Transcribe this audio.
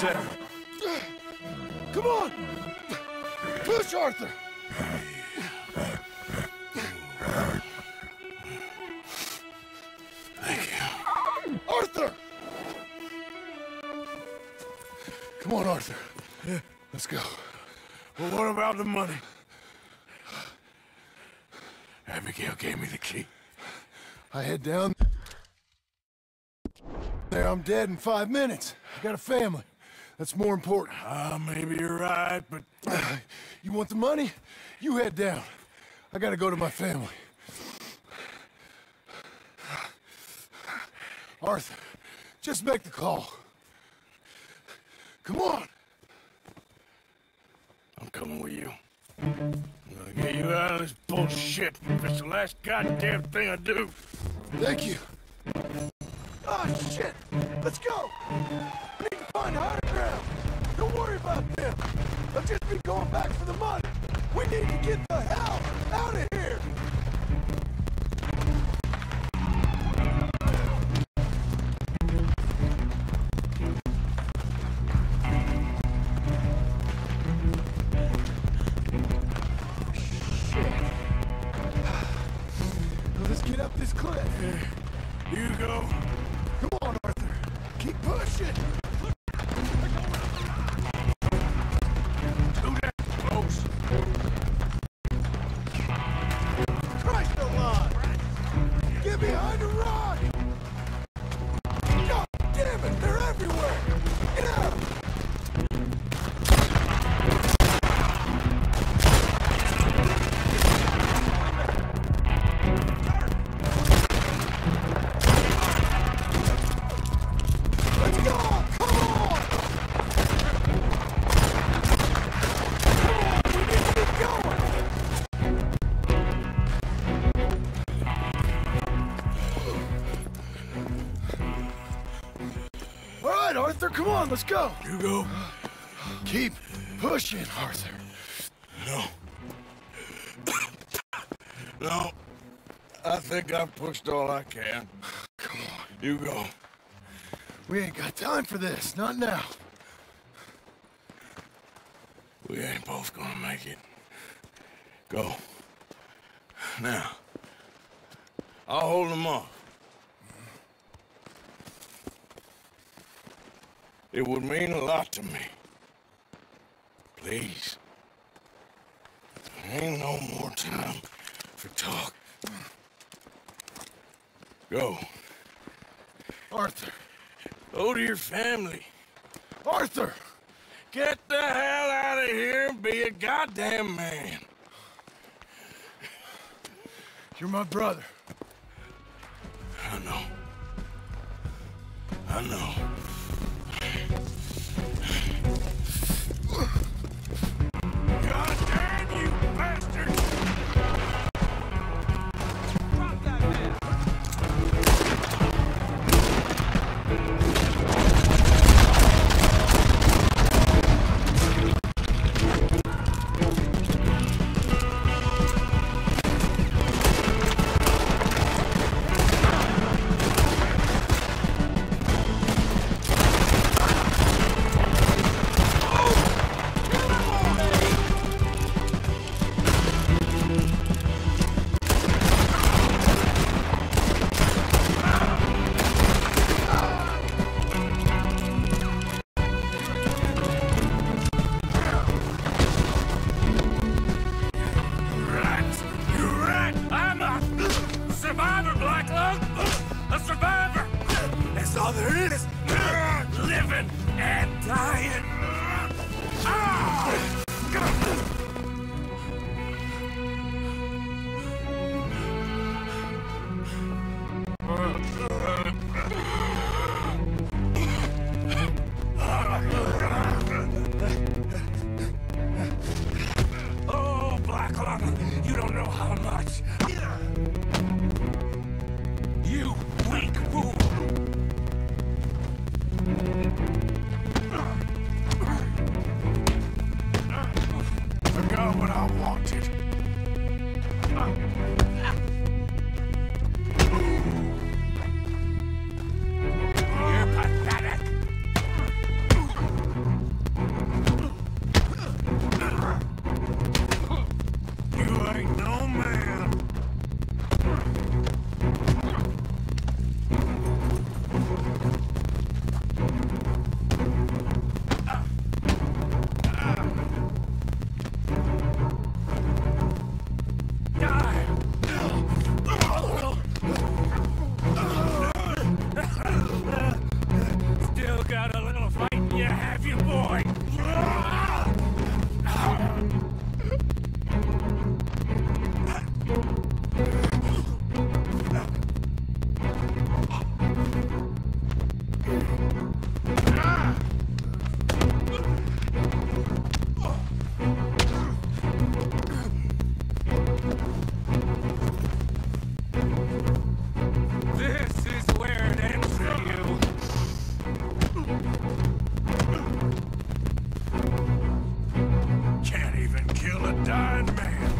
Come on! Push, Arthur! Thank you. Arthur! Come on, Arthur. Let's go. Well, what about the money? Abigail gave me the key. I head down there. I'm dead in five minutes. I got a family. That's more important. Ah, maybe you're right, but You want the money? You head down. I gotta go to my family. Arthur, just make the call. Come on! I'm coming with you. I'm gonna get you out of this bullshit. It's the last goddamn thing I do. Thank you. Oh, shit! Let's go! We need to find ground. Don't worry about them. They'll just be going back for the money. We need to get the hell on, let's go. You go. Keep pushing, Arthur. No. no. I think I've pushed all I can. Come on. You go. We ain't got time for this, not now. We ain't both gonna make it. Go. Now. I'll hold them off. It would mean a lot to me. Please. There ain't no more time for talk. Go. Arthur. Go to your family. Arthur! Get the hell out of here and be a goddamn man. You're my brother. I know. I know. What I wanted. kill a dying man.